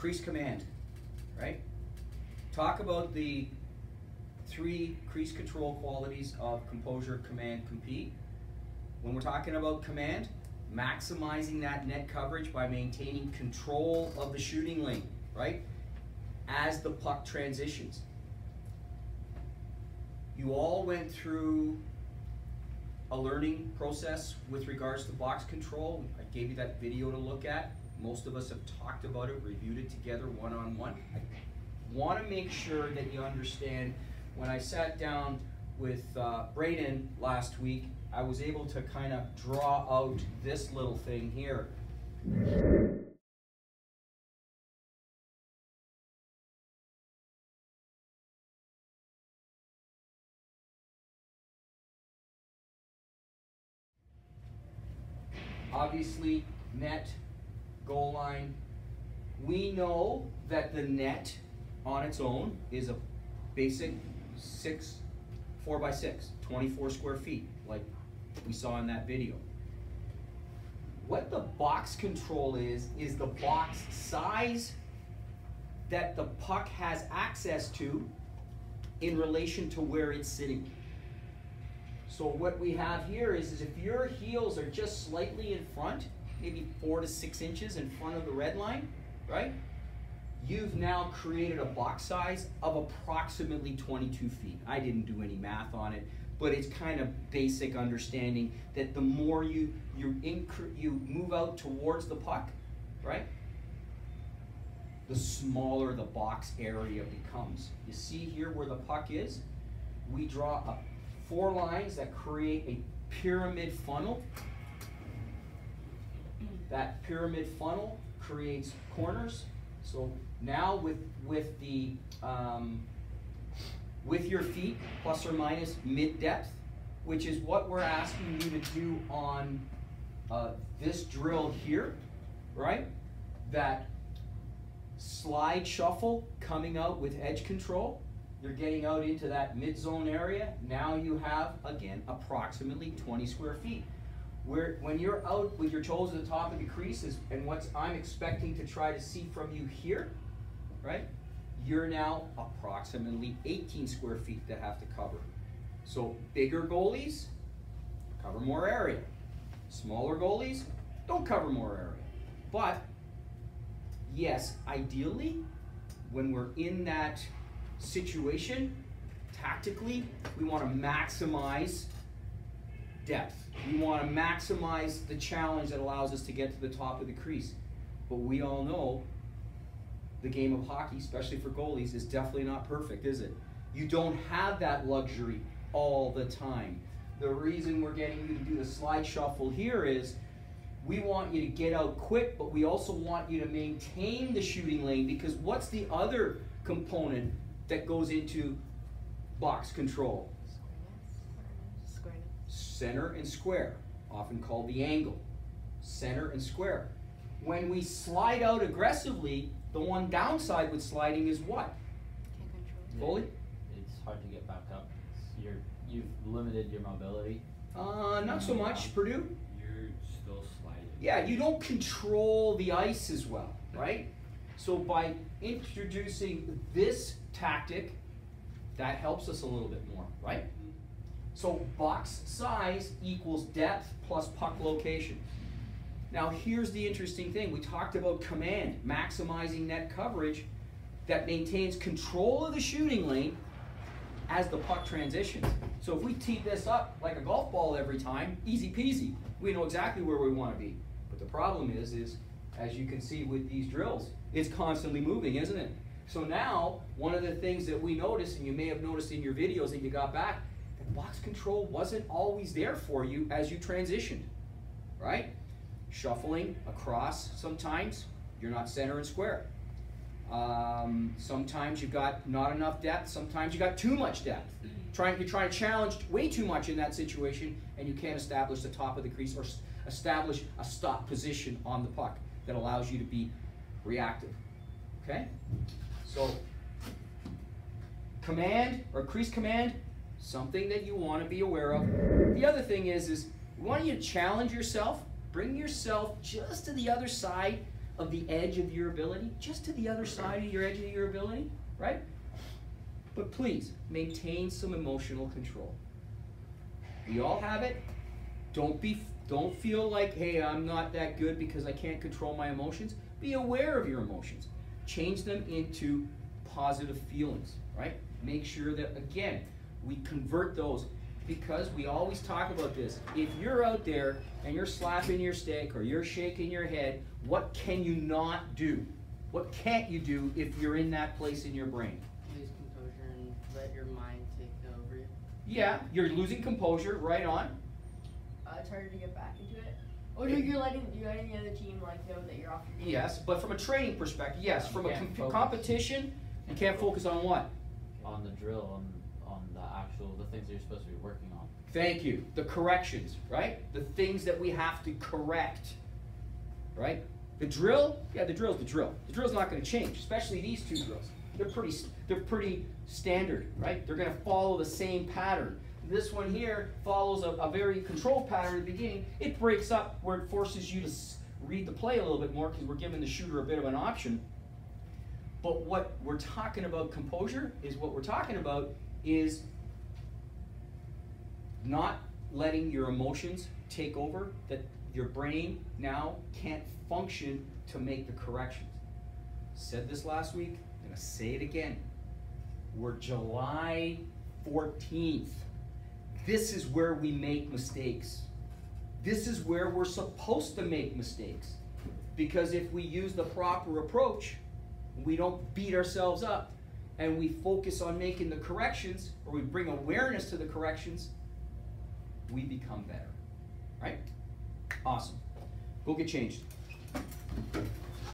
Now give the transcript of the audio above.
crease command, right? Talk about the three crease control qualities of composure, command, compete. When we're talking about command, maximizing that net coverage by maintaining control of the shooting lane, right? As the puck transitions. You all went through a learning process with regards to box control. I gave you that video to look at. Most of us have talked about it, reviewed it together one-on-one. I want to make sure that you understand when I sat down with uh, Braden last week, I was able to kind of draw out this little thing here. Obviously, net, goal line. We know that the net on its own is a basic six, four by six, 24 square feet, like we saw in that video. What the box control is, is the box size that the puck has access to in relation to where it's sitting. So what we have here is, is if your heels are just slightly in front, maybe four to six inches in front of the red line, right? You've now created a box size of approximately 22 feet. I didn't do any math on it, but it's kind of basic understanding that the more you you you move out towards the puck, right? The smaller the box area becomes. You see here where the puck is? We draw four lines that create a pyramid funnel. That pyramid funnel creates corners. So now with, with the, um, with your feet plus or minus mid depth, which is what we're asking you to do on uh, this drill here, right? That slide shuffle coming out with edge control you're getting out into that mid-zone area. Now you have, again, approximately 20 square feet. Where, when you're out with your toes at the top of the creases, and what I'm expecting to try to see from you here, right? You're now approximately 18 square feet to have to cover. So bigger goalies, cover more area. Smaller goalies, don't cover more area. But, yes, ideally, when we're in that situation, tactically, we want to maximize depth. We want to maximize the challenge that allows us to get to the top of the crease. But we all know the game of hockey, especially for goalies, is definitely not perfect, is it? You don't have that luxury all the time. The reason we're getting you to do the slide shuffle here is we want you to get out quick, but we also want you to maintain the shooting lane because what's the other component that goes into box control. Center and square, often called the angle. Center and square. When we slide out aggressively, the one downside with sliding is what? Can't control the fully? It's hard to get back up. You're, you've limited your mobility. Uh, not so much, Purdue. You're still sliding. Yeah, you don't control the ice as well, right? So by introducing this tactic, that helps us a little bit more, right? So box size equals depth plus puck location. Now here's the interesting thing. We talked about command, maximizing net coverage that maintains control of the shooting lane as the puck transitions. So if we tee this up like a golf ball every time, easy peasy. We know exactly where we want to be. But the problem is, is as you can see with these drills, it's constantly moving, isn't it? So now, one of the things that we noticed, and you may have noticed in your videos that you got back, box control wasn't always there for you as you transitioned, right? Shuffling across sometimes, you're not center and square. Um, sometimes you've got not enough depth, sometimes you've got too much depth. Trying, you're trying to challenge way too much in that situation, and you can't establish the top of the crease or establish a stop position on the puck that allows you to be reactive. Okay? So, command or crease command, something that you want to be aware of. The other thing is, is we want you to challenge yourself, bring yourself just to the other side of the edge of your ability, just to the other side of your edge of your ability, right? But please, maintain some emotional control. We all have it. Don't be don't feel like, hey, I'm not that good because I can't control my emotions. Be aware of your emotions. Change them into positive feelings, right? Make sure that again, we convert those because we always talk about this. If you're out there and you're slapping your stick or you're shaking your head, what can you not do? What can't you do if you're in that place in your brain? Lose composure and let your mind take over you. Yeah, you're losing composure, right on. Uh, it's harder to get back into it. Or do you're letting you're letting the other team like know that you're off your game. Yes, but from a training perspective, yes. From a can't focus. competition, you can't focus on what? On the drill, on, on the actual, the things that you're supposed to be working on. Thank you. The corrections, right? The things that we have to correct, right? The drill, yeah, the drill's the drill. The drill's not going to change, especially these two drills. They're pretty, they're pretty standard, right? They're going to follow the same pattern. This one here follows a, a very controlled pattern at the beginning. It breaks up where it forces you to read the play a little bit more because we're giving the shooter a bit of an option. But what we're talking about composure is what we're talking about is not letting your emotions take over, that your brain now can't function to make the corrections. Said this last week, I'm gonna say it again. We're July 14th. This is where we make mistakes. This is where we're supposed to make mistakes. Because if we use the proper approach, we don't beat ourselves up, and we focus on making the corrections, or we bring awareness to the corrections, we become better. Right? Awesome. Go get changed.